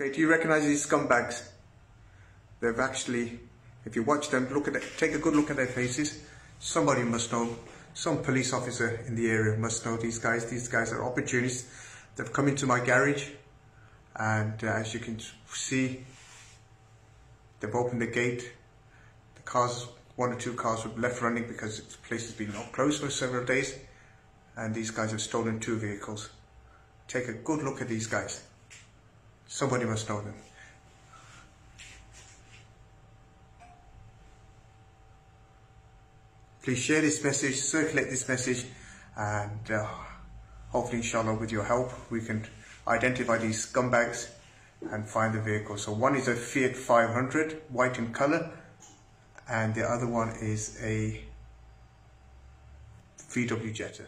Okay, do you recognize these scumbags? They've actually, if you watch them, look at it, take a good look at their faces. Somebody must know, some police officer in the area must know these guys. These guys are opportunists. They've come into my garage and uh, as you can see, they've opened the gate. The cars, one or two cars were left running because the place has been closed for several days and these guys have stolen two vehicles. Take a good look at these guys. Somebody must know them. Please share this message, circulate this message, and uh, hopefully, inshallah, with your help, we can identify these scumbags and find the vehicle. So one is a Fiat 500, white in color, and the other one is a VW Jetta.